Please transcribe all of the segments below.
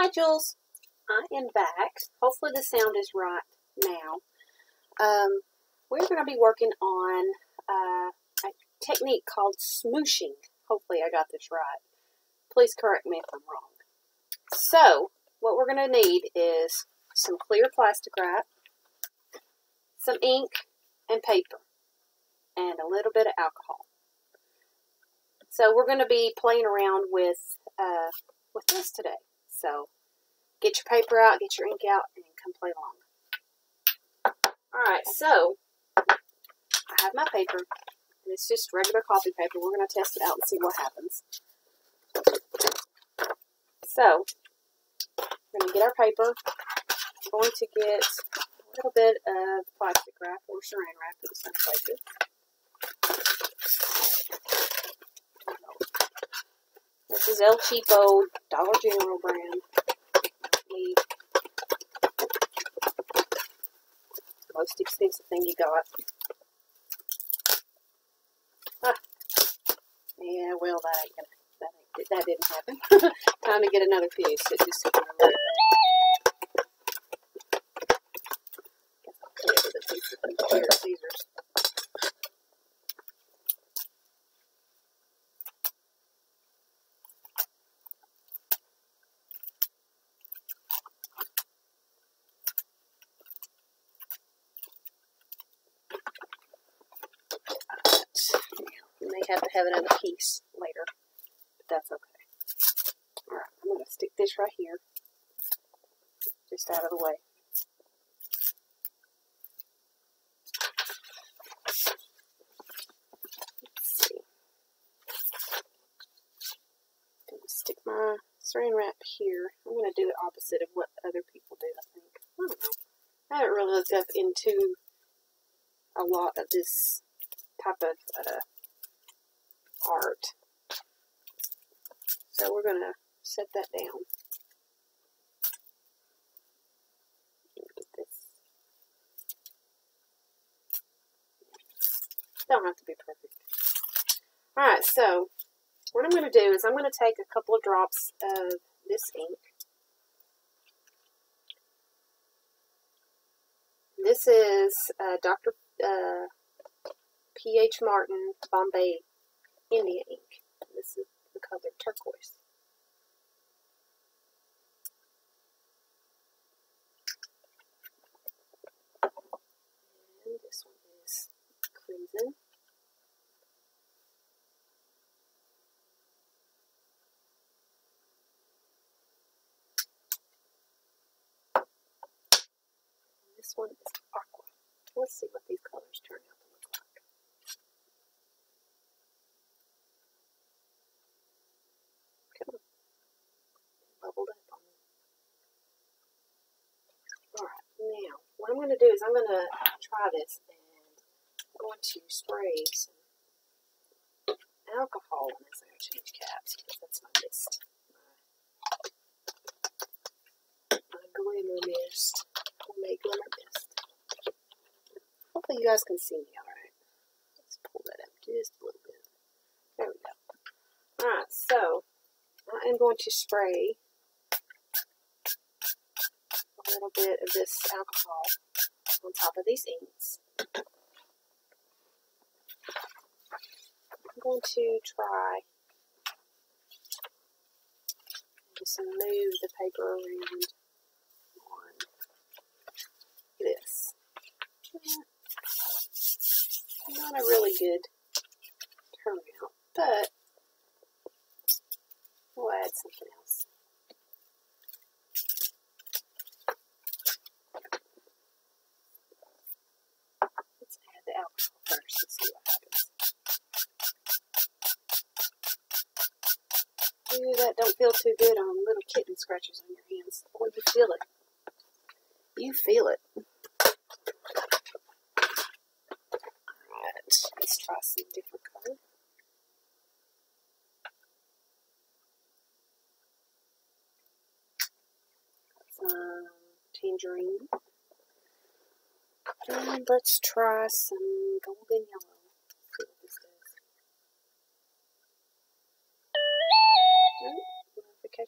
Hi, Jewels. I am back. Hopefully the sound is right now. Um, we're going to be working on uh, a technique called smooshing. Hopefully I got this right. Please correct me if I'm wrong. So, what we're going to need is some clear plastic wrap, some ink and paper, and a little bit of alcohol. So we're going to be playing around with uh, with this today. So get your paper out, get your ink out, and come play along. Alright, so I have my paper, and it's just regular coffee paper. We're going to test it out and see what happens. So, we're going to get our paper. I'm going to get a little bit of plastic wrap or saran wrap in some places. Is El Cheapo Dollar General brand. Most expensive thing you got. Ah. Yeah, well, that ain't gonna, that, didn't happen. Time to get another piece. It just. You may have to have another piece later, but that's okay. Alright, I'm going to stick this right here, just out of the way. Let's see. I'm going to Stick my saran wrap here. I'm going to do the opposite of what other people do, I think. I don't know. I haven't really looked up into a lot of this type of uh, art. So we're going to set that down. Don't have to be perfect. Alright, so what I'm going to do is I'm going to take a couple of drops of this ink. This is uh, Dr. Uh, P.H. Martin Bombay India ink. This is the color turquoise. And this one is crimson. this one is aqua. Let's see what these colors turn out to look like. Come on. Bubbled up on me. Alright, now, what I'm going to do is I'm going to try this and I'm going to spray some alcohol on this. I'm change caps because that's my mist. My, glimmer mist make glimmer mist. Hopefully you guys can see me alright. Let's pull that up just a little bit. There we go. Alright, so I am going to spray a little bit of this alcohol on top of these inks. I'm going to try just move the paper around this. Not a really good turnout, but we'll add something else. Let's add the alcohol first and see what happens. Ooh, that don't feel too good on little kitten scratches on your hands. When you feel it, you feel it. Alright, let's try some different color. Some tangerine. And let's try some golden yellow.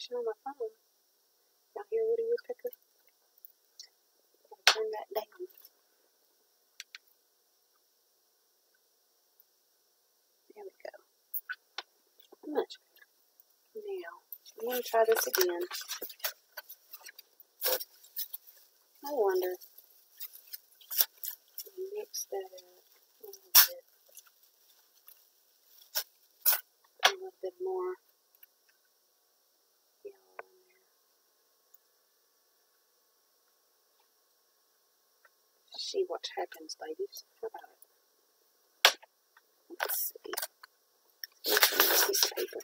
Notification on my phone. Down here, Woody Woodpecker. Turn that down. There we go. Much better. Now, I'm going to try this again. I wonder. Mix that up a little bit. A little bit more yellow in there. See what happens, ladies. How about it? Let's see. Let's this paper.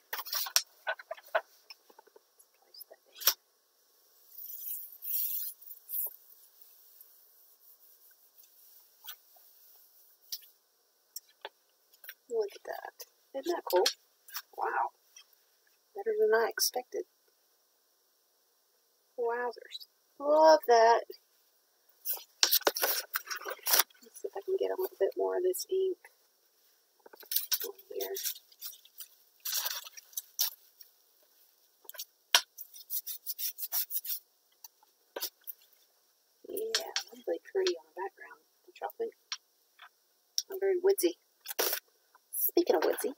Look at that. Isn't that cool? Wow. Better than I expected. Wowzers. Love that. Let's see if I can get a little bit more of this ink on here. Yeah, really pretty on the background. Don't y'all think? I'm very woodsy. Speaking of woodsy,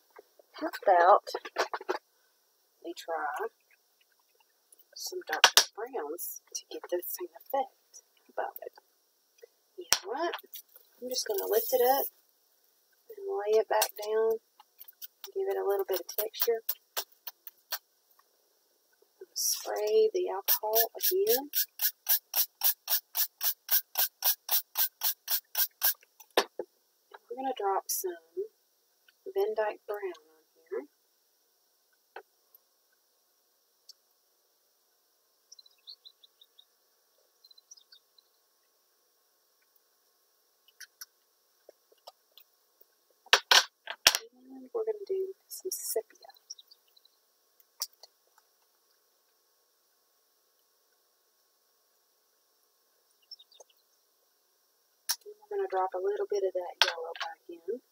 how about we try some darker browns to get the same effect? How about it? You know what? I'm just going to lift it up and lay it back down. Give it a little bit of texture. Spray the alcohol again. We're going to drop some Van Dyke Brown on here. And we're going to do some sepia. And we're going to drop a little bit of that yellow back in.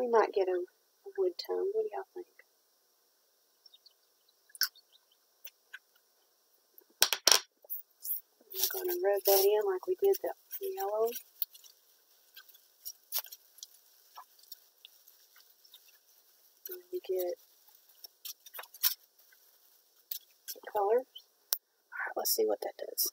We might get a, a wood tone. What do y'all think? I'm going to rub that in like we did the yellow. And we get the colors. Alright, let's see what that does.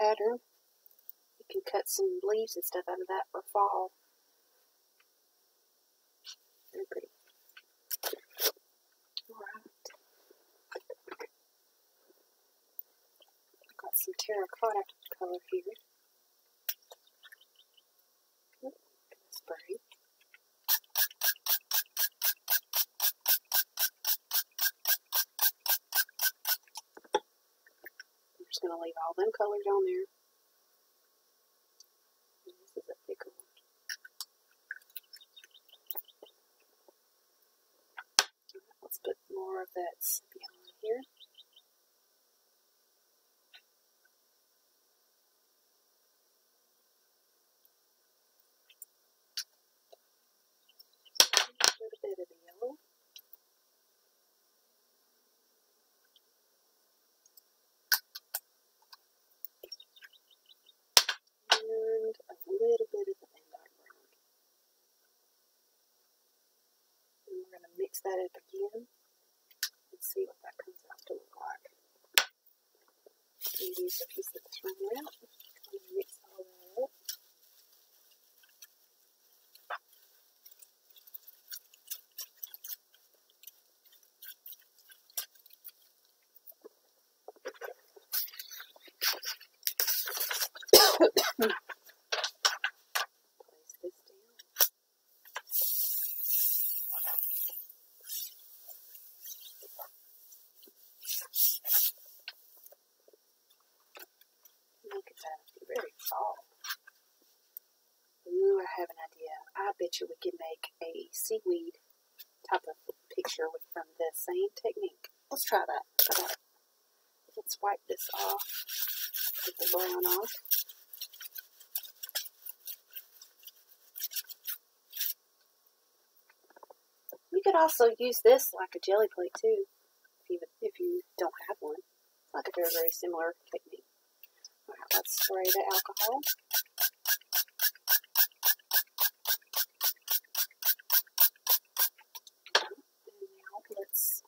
Pattern. Cut some leaves and stuff out of that for fall. Very pretty. Alright. Got some terracotta color here. I'm just going to leave all them colors on there. And This is a thicker one. Alright, Let's put more of that sepia on here. A little bit of the yellow. and a little bit of the Van Dyke Brown. And we're going to that up again and see what that comes out to look like. And use a piece the thrown out. Kind of mix all that up. Place this down. Look at bet you we can make a seaweed type of picture with from the same technique. Let's try that. Try that. Let's wipe this off. Get the brown off. You could also use this like a Gelli plate too, if you, if you don't have one. It's like a very, very similar technique. Alright, let's spray the alcohol. And now let's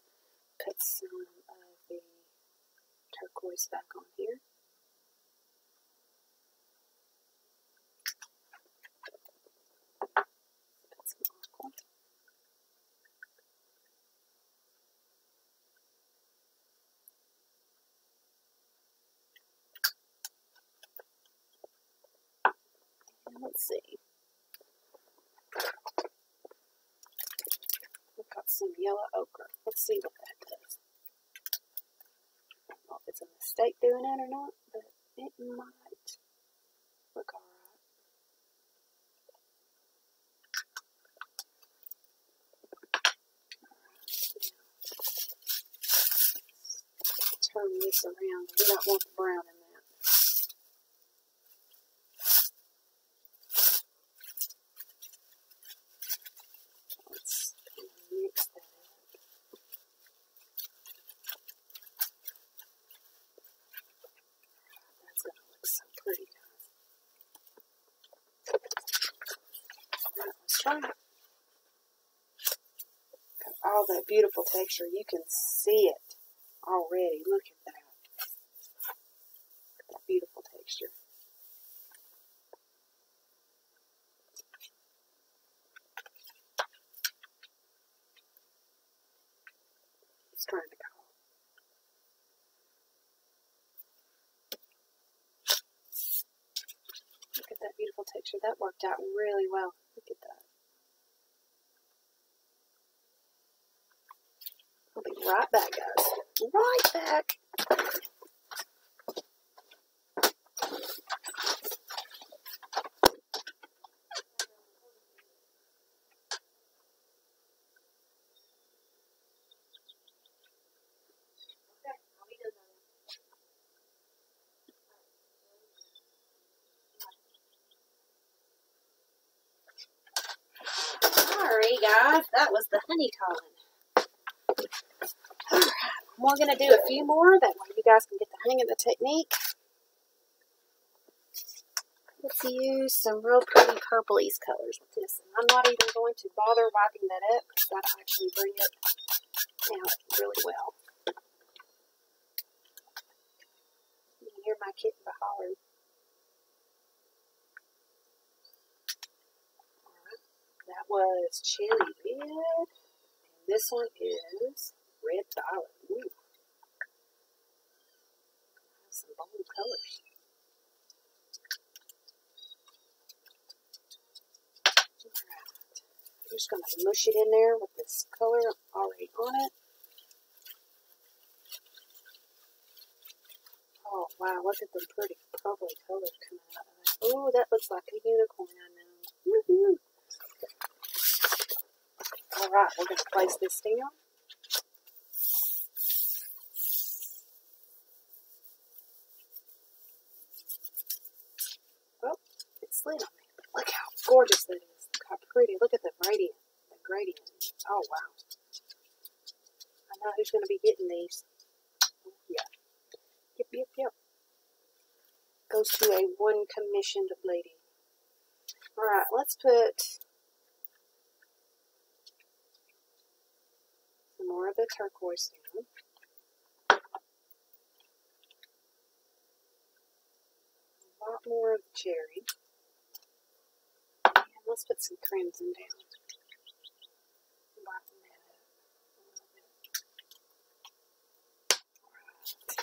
put some of the turquoise back on here. Let's see. We've got some yellow ochre. Let's see what that does. I don't know if it's a mistake doing it or not, but it might look alright. Turn this around. We don't want the brown in that. Let's kind of mix that up. That's gonna look so pretty, guys. Alright, let's try it. Got all that beautiful texture. You can see it already. Look at that. That beautiful texture. It's trying to call. Look at that beautiful texture. That worked out really well. Look at that. I'll be right back, guys. Right back. Guys. That was the honey calling. We're going to do a few more. That way you guys can get the hang of the technique. Let's use some real pretty purplies colors with this. I'm not even going to bother wiping that up because that'll actually bring it out really well. You can hear my kitten hollering. That was chili red. And this one is red violet. Ooh. Some bold colors. Alright. I'm just going to mush it in there with this color already on it. Oh, wow, look at the pretty purpley colors coming out of that. Oh, that looks like a unicorn, I know. Alright, we're going to place this down. Oh, it slid on me. Look how gorgeous that is. Look how pretty. Look at the gradient. The gradient. Oh, wow. I know who's going to be getting these. Oh, yeah. Yep, yep, yep. Goes to a one commissioned lady. Alright, let's put some more of the turquoise down. A lot more of cherry. Let's put some crimson down.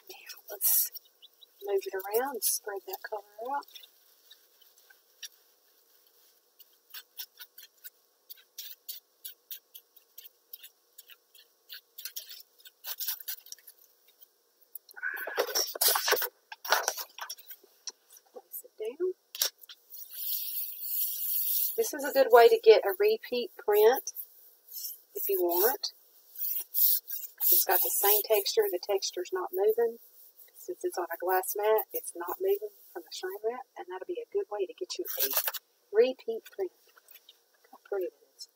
Now let's move it around spread that color out. Place it down. This is a good way to get a repeat print if you want. It's got the same texture. The texture's not moving. Since it's on a glass mat, it's not moving from the shrine wrap, and that'll be a good way to get you a repeat print. How pretty it is.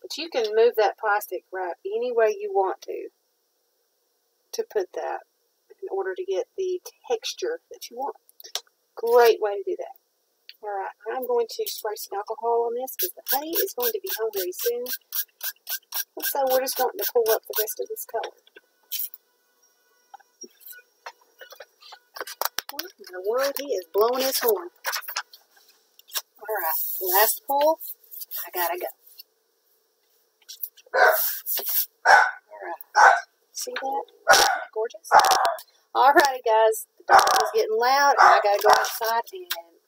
But you can move that plastic wrap any way you want to to put that in order to get the texture that you want. Great way to do that. Alright, I'm going to spray some alcohol on this because the honey is going to be very soon. So we're just wanting to pull up the rest of this color. What in the world? He is blowing his horn. Alright, last pull. I gotta go. Alright. See that? Gorgeous? Alrighty, guys. The dog is getting loud, and I gotta go outside and